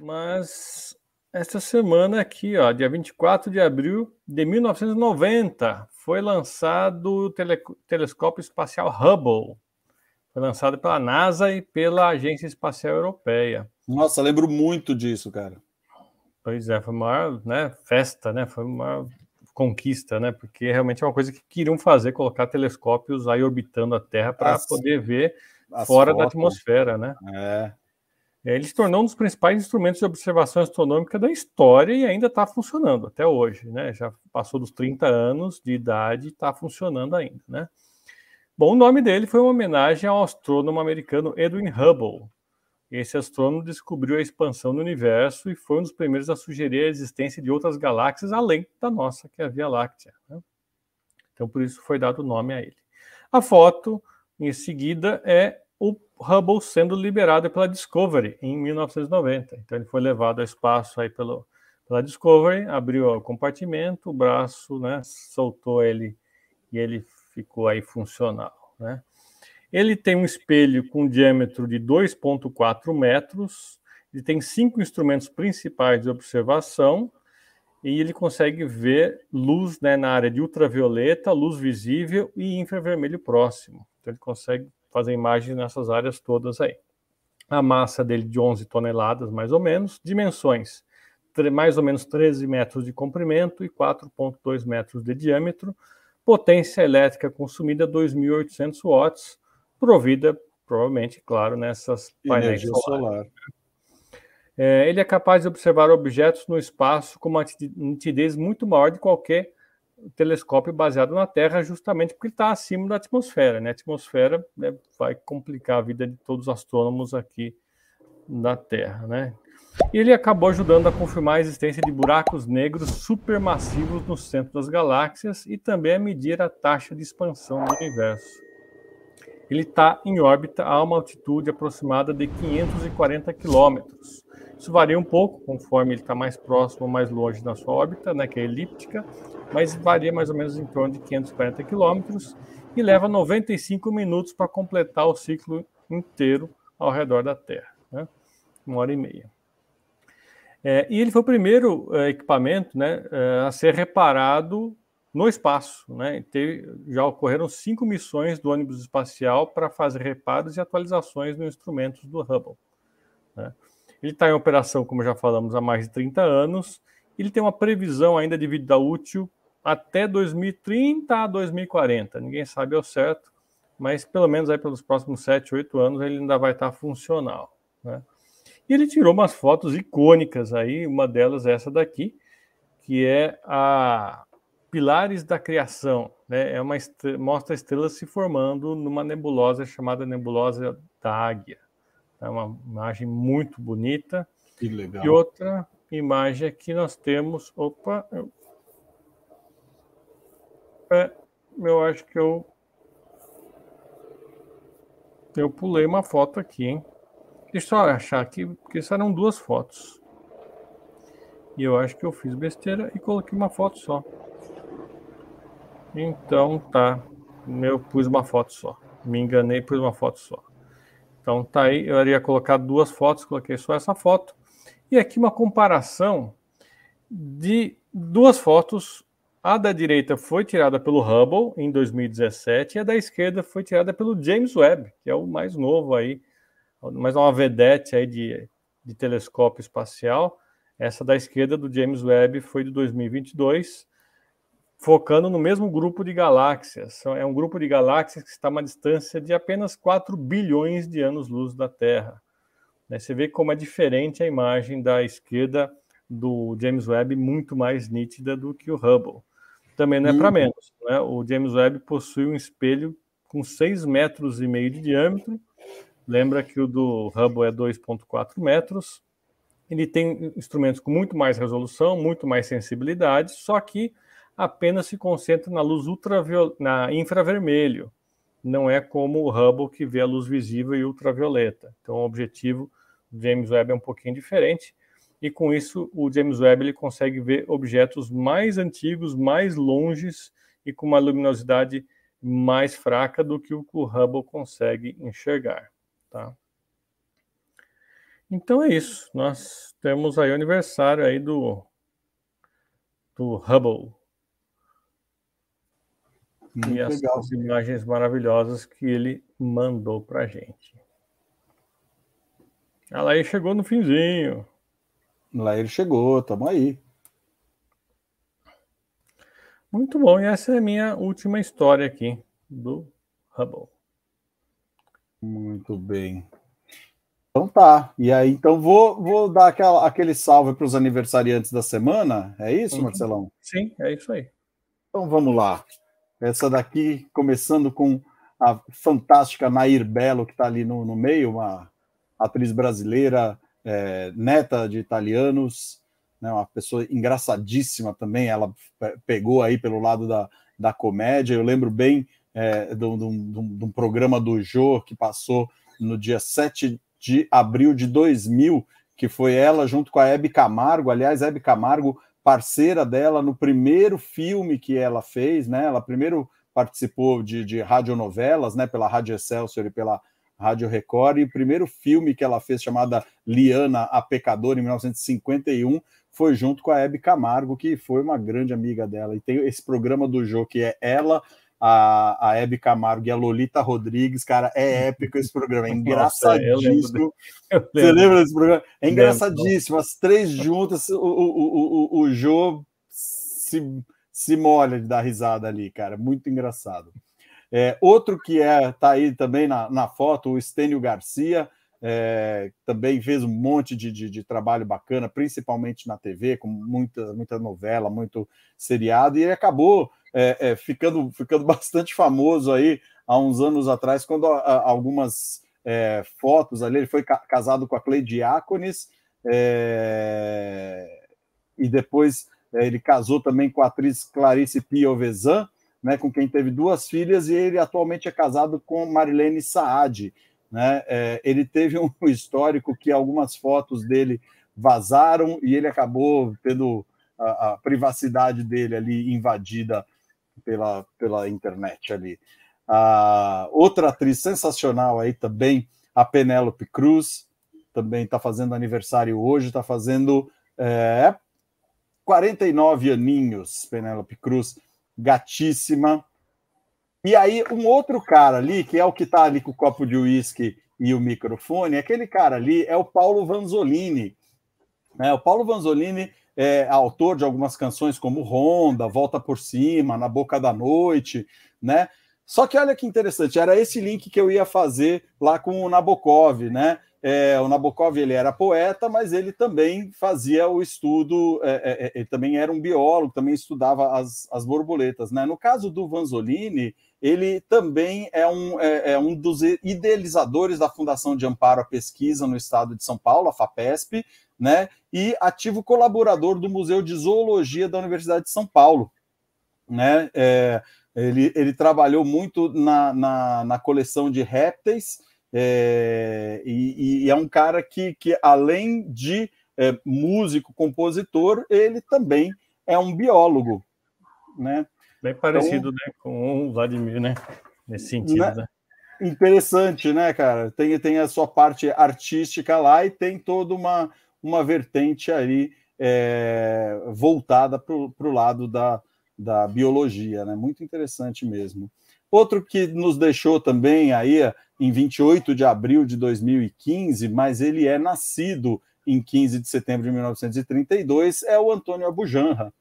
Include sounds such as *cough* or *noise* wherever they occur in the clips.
mas esta semana aqui, ó, dia 24 de abril de 1990, foi lançado o tele, telescópio espacial Hubble. Foi lançado pela NASA e pela Agência Espacial Europeia. Nossa, lembro muito disso, cara. Pois é, foi uma maior né, festa, né? Foi uma conquista, né? Porque realmente é uma coisa que queriam fazer, colocar telescópios aí orbitando a Terra para poder ver fora fotos. da atmosfera, né? É. é. Ele se tornou um dos principais instrumentos de observação astronômica da história e ainda está funcionando até hoje, né? Já passou dos 30 anos de idade e está funcionando ainda, né? Bom, o nome dele foi uma homenagem ao astrônomo americano Edwin Hubble. Esse astrônomo descobriu a expansão do universo e foi um dos primeiros a sugerir a existência de outras galáxias além da nossa, que é a Via Láctea. Né? Então, por isso foi dado o nome a ele. A foto, em seguida, é o Hubble sendo liberado pela Discovery em 1990. Então, ele foi levado ao espaço aí pelo, pela Discovery, abriu o compartimento, o braço, né, soltou ele e ele ficou aí funcional, né? Ele tem um espelho com diâmetro de 2,4 metros, ele tem cinco instrumentos principais de observação e ele consegue ver luz né, na área de ultravioleta, luz visível e infravermelho próximo. Então ele consegue fazer imagens nessas áreas todas aí. A massa dele de 11 toneladas, mais ou menos, dimensões mais ou menos 13 metros de comprimento e 4,2 metros de diâmetro, potência elétrica consumida 2.800 watts, provida provavelmente, claro, nessas painéis Energia solar. solar. É, ele é capaz de observar objetos no espaço com uma nitidez muito maior de qualquer telescópio baseado na Terra, justamente porque está acima da atmosfera. Né? A atmosfera né, vai complicar a vida de todos os astrônomos aqui na Terra. Né? E ele acabou ajudando a confirmar a existência de buracos negros supermassivos no centro das galáxias e também a medir a taxa de expansão do universo. Ele está em órbita a uma altitude aproximada de 540 quilômetros. Isso varia um pouco conforme ele está mais próximo ou mais longe da sua órbita, né, que é elíptica, mas varia mais ou menos em torno de 540 quilômetros e leva 95 minutos para completar o ciclo inteiro ao redor da Terra, né, uma hora e meia. É, e ele foi o primeiro é, equipamento né, é, a ser reparado no espaço. Né? Teve, já ocorreram cinco missões do ônibus espacial para fazer reparos e atualizações nos instrumentos do Hubble. Né? Ele está em operação, como já falamos, há mais de 30 anos. Ele tem uma previsão ainda de vida útil até 2030 a 2040. Ninguém sabe ao certo, mas pelo menos aí pelos próximos 7, 8 anos ele ainda vai estar funcional. Né? E ele tirou umas fotos icônicas aí, uma delas é essa daqui, que é a Pilares da Criação. Né? É uma mostra estrelas se formando numa nebulosa chamada Nebulosa da Águia. É uma imagem muito bonita. Que legal. E outra imagem aqui nós temos. Opa! Eu, é, eu acho que eu. Eu pulei uma foto aqui, hein? Deixa eu só achar aqui, porque eram duas fotos. E eu acho que eu fiz besteira e coloquei uma foto só. Então tá. Eu pus uma foto só. Me enganei, pus uma foto só. Então tá aí. Eu iria colocar duas fotos, coloquei só essa foto. E aqui uma comparação de duas fotos. A da direita foi tirada pelo Hubble em 2017 e a da esquerda foi tirada pelo James Webb, que é o mais novo aí mais uma vedete aí de, de telescópio espacial. Essa da esquerda do James Webb foi de 2022, focando no mesmo grupo de galáxias. É um grupo de galáxias que está a uma distância de apenas 4 bilhões de anos-luz da Terra. Né, você vê como é diferente a imagem da esquerda do James Webb, muito mais nítida do que o Hubble. Também não é para menos. Né? O James Webb possui um espelho com 6 metros e meio de diâmetro Lembra que o do Hubble é 2,4 metros. Ele tem instrumentos com muito mais resolução, muito mais sensibilidade, só que apenas se concentra na luz ultravioleta, na infravermelho. Não é como o Hubble que vê a luz visível e ultravioleta. Então, o objetivo do James Webb é um pouquinho diferente. E com isso, o James Webb ele consegue ver objetos mais antigos, mais longes e com uma luminosidade mais fraca do que o que o Hubble consegue enxergar. Tá? Então é isso. Nós temos aí o aniversário aí do, do Hubble. Muito e as, legal. imagens maravilhosas que ele mandou para gente. Lá ele chegou no finzinho. Lá ele chegou, tamo aí. Muito bom, e essa é a minha última história aqui do Hubble. Muito bem. Então tá. E aí, então vou, vou dar aquela, aquele salve para os aniversariantes da semana. É isso, Marcelão? Sim, é isso aí. Então vamos lá. Essa daqui, começando com a fantástica Nair Belo, que está ali no, no meio, uma atriz brasileira, é, neta de italianos, né, uma pessoa engraçadíssima também. Ela pegou aí pelo lado da, da comédia. Eu lembro bem é, de, um, de, um, programa do Jô que passou no dia 7 de abril de 2000, que foi ela junto com a Hebe Camargo. Aliás, Hebe Camargo, parceira dela no primeiro filme que ela fez, né? Ela primeiro participou de, de radionovelas, né? Pela Rádio Excelsior e pela Rádio Record, e o primeiro filme que ela fez, chamada Liana, a Pecadora, em 1951, foi junto com a Hebe Camargo, que foi uma grande amiga dela. E tem esse programa do jogo que é ela, a, a Hebe Camargo e a Lolita Rodrigues, cara, é *laughs* épico esse programa, é engraçadíssimo. Nossa, Você lembra desse programa? É engraçadíssimo, as três juntas, o, o, o, o Jô se, se molha de dar risada ali, cara, muito engraçado. É, outro que é tá aí também na, na foto, o Estênio Garcia, é, também fez um monte de, de, de, trabalho bacana, principalmente na TV, com muita, muita novela, muito seriado, e ele acabou é, é, ficando, ficando *laughs* bastante famoso aí há uns anos atrás, quando a, algumas é, fotos ali, ele foi ca casado com a Clay Diáconis, é, e depois é, ele casou também com a atriz Clarice Piovesan, né, com quem teve duas filhas, e ele atualmente é casado com Marilene Saad. Né? É, ele teve um *laughs* histórico que algumas fotos dele vazaram e ele acabou tendo a, a privacidade dele ali invadida pela, pela internet ali. Outra atriz sensacional aí também, a Penélope Cruz, também está fazendo aniversário hoje, está fazendo é, 49 aninhos, Penélope Cruz, gatíssima. E aí, um outro cara ali, que é o que está ali com o copo de uísque e o microfone, aquele cara ali é o Paulo Vanzolini. É, o Paulo Vanzolini é autor de algumas canções como Ronda, Volta por Cima, Na Boca da Noite, né? Só que olha que interessante, era esse link que eu ia fazer lá com o Nabokov, né? É, o Nabokov ele era poeta, mas ele também fazia o estudo, é, é, é, ele também era um biólogo, também estudava as, as borboletas. Né? No caso do Vanzolini, ele também é um, é, é, um dos idealizadores da Fundação de Amparo à Pesquisa no estado de São Paulo, a FAPESP, né? e ativo colaborador do Museu de Zoologia da Universidade de São Paulo. Né? É, ele, ele trabalhou muito na, na, na coleção de répteis, é, e, e, é um cara que, que além de é, músico, compositor, ele também é um biólogo, né? Bem parecido, então, né, com o Vladimir, né? Nesse sentido, né? né? Interessante, né, cara? Tem, tem a sua parte artística lá e tem toda uma, uma vertente aí é, voltada para o lado da, da biologia, né? Muito interessante mesmo. Outro que nos deixou também aí em 28 de abril de 2015, mas ele é nascido em 15 de setembro de 1932, é o Antônio Abujanra.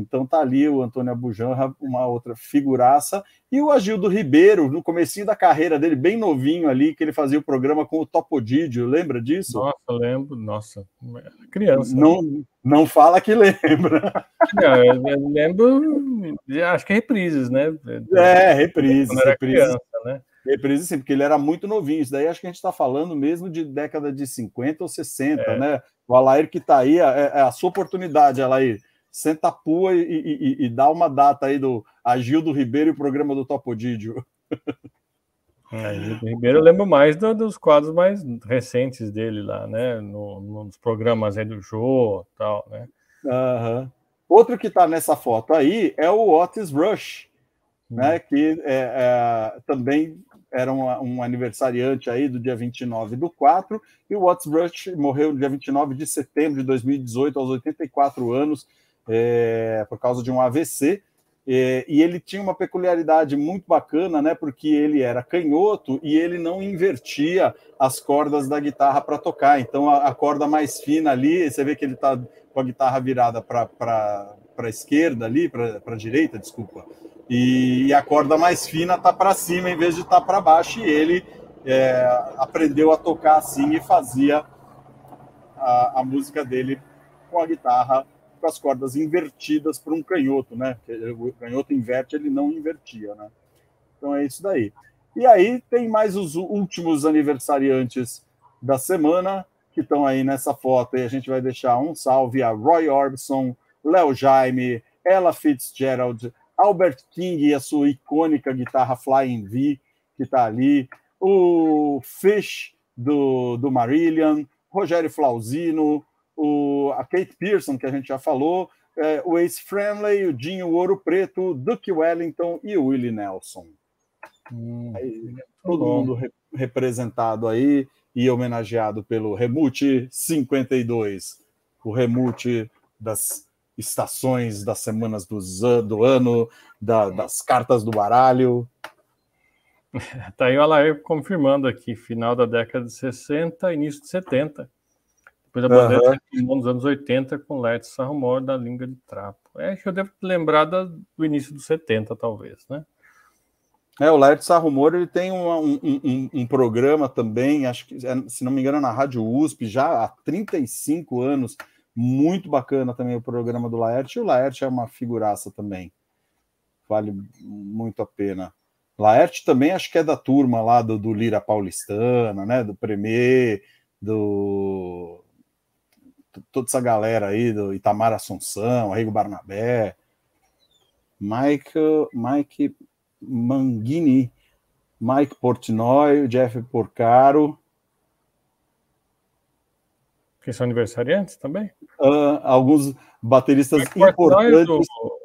Então tá ali o Antônio Abujanra, uma outra figuraça, e o Agildo Ribeiro, no comecinho da carreira dele, bem novinho ali, que ele fazia o programa com o Topodídio, lembra disso? Nossa, lembro, nossa, criança. Não, não fala que *laughs* lembra. Não, eu lembro, acho que é reprises, né? É, reprises. Reprises. criança, né? Reprise sim, porque ele era muito novinho. Isso daí acho que a gente está falando mesmo de década de 50 ou 60, é. né? O Alair que está aí, é, é, a sua oportunidade, Alair. Senta a pua e, e, e, dá uma data aí do Agildo Ribeiro e o programa do Topodídio. *laughs* É, Ribeiro eu lembro mais do, dos quadros mais recentes dele lá, né? No, nos programas aí do Jô tal, né? Uhum. Outro que está nessa foto aí é o Otis Rush, né, que é, é, também era um, um, aniversariante aí do dia 29 do 4, e o Watts Rush morreu no dia 29 de setembro de 2018, aos 84 anos, é, por causa de um AVC, é, e ele tinha uma peculiaridade muito bacana, né? Porque ele era canhoto e ele não invertia as cordas da guitarra para tocar. Então a, a, corda mais fina ali, você vê que ele está com a guitarra virada para a esquerda ali, para a direita, desculpa. E, e, a corda mais fina está para cima em vez de estar tá para baixo. E ele é, aprendeu a tocar assim e fazia a, a música dele com a guitarra com as cordas invertidas para um canhoto, né? O canhoto inverte, ele não invertia, né? Então é isso daí. E aí tem mais os últimos aniversariantes da semana que estão aí nessa foto e a gente vai deixar um salve a Roy Orbison, Léo Jaime, Ella Fitzgerald, Albert King e a sua icônica guitarra Flying V que está ali, o Fish do, do Marillion, Rogério Flauzino, o, a Kate Pearson, que a gente já falou, é, o Ace Friendly, o Dinho Ouro Preto, o Duke Wellington e o Willie Nelson. Hum, aí, todo bom. mundo re representado aí e homenageado pelo Remute 52, o Remute das estações, das semanas do, do ano, da, das cartas do baralho. *laughs* Tá aí o Alair confirmando aqui, final da década de 60, início de 70. Depois a bandeira uhum. nos anos 80 com Let Sarrumor da Língua de Trapo. É que eu devo lembrar da, do início dos 70, talvez, né? É, o Laerte Sarrumor ele tem um, um, um, programa também, acho que, é, se não me engano, na Rádio USP, já há 35 anos. Muito bacana também o programa do Laerte. E o Laerte é uma figuraça também. Vale muito a pena. Laerte também acho que é da turma lá do, do Lira Paulistana, né? Do Premier, do toda essa galera aí, do Itamar Assunção, Arrigo Barnabé, Mike, Mike Manghini, Mike Portnoy, Jeff Porcaro. Que são aniversariantes também? Uh, alguns bateristas Mike importantes. Do,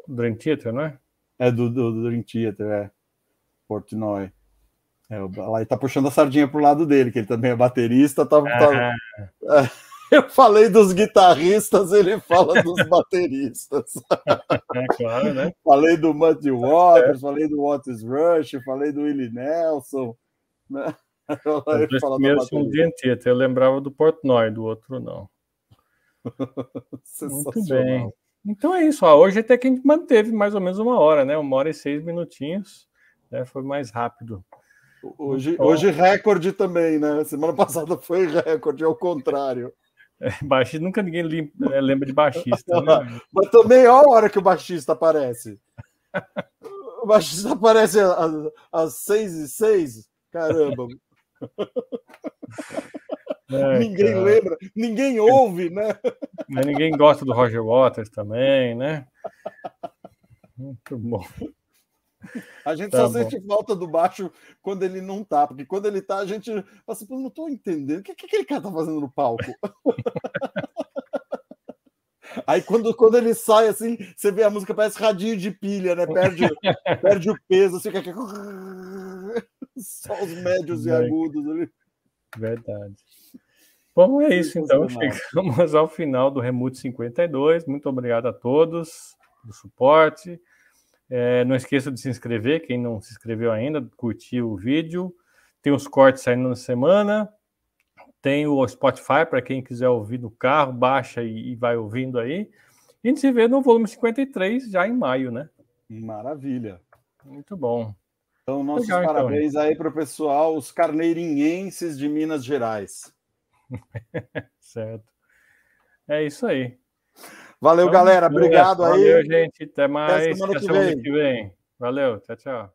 do Dream Theater, não é? É do, do, do Dream Theater, é. Portnoy. É, lá ele tá puxando a sardinha pro lado dele, que ele também é baterista. Tá, tá, é. *laughs* *laughs* Eu falei dos guitarristas, ele fala dos *laughs* bateristas. É claro, né? Falei do Muddy Waters, é. falei do Waters Rush, falei do Willie Nelson. Né? *laughs* Primeiros Dianteta. Eu lembrava do Portnoy, do outro não. Muito bem. Então é isso. Hoje até que a gente manteve mais ou menos uma hora, né? Uma hora e seis minutinhos. Né? Foi mais rápido. Hoje, hoje recorde também, né? Semana passada foi recorde, ao contrário. É, *laughs* baixista, nunca ninguém é, lembra de baixista. Né? *laughs* Mas também olha a hora que o baixista aparece. O baixista aparece às, seis e seis. Caramba. *laughs* É, ninguém cara. lembra, ninguém ouve, né? Mas ninguém gosta do Roger Waters também, né? Muito bom. A gente tá só bom. sente falta do baixo quando ele não tá, porque quando ele tá, a gente fala assim, não tô entendendo. O que, que aquele cara tá fazendo no palco? *laughs* Aí quando, quando ele sai assim, você vê a música parece radinho de pilha, né? Perde, perde o peso, assim, que... *laughs* só os médios e agudos ali. Verdade. Bom, é isso então. Chegamos ao final do Remute 52. Muito obrigado a todos do suporte. É, não esqueça de se inscrever, quem não se inscreveu ainda, curtir o vídeo. Tem os cortes saindo na semana. Tem o Spotify para quem quiser ouvir no carro, baixa e, e, vai ouvindo aí. E a gente se vê no volume 53 já em maio, né? Maravilha. Muito bom. Então, nossos Legal, então, parabéns então. aí para o pessoal, os carneirinhenses de Minas Gerais. *laughs* certo. É isso aí. Valeu, então, galera. Obrigado valeu, aí. Valeu, gente. Até mais. Até semana, que, semana vem. que vem. Valeu. Tchau, tchau.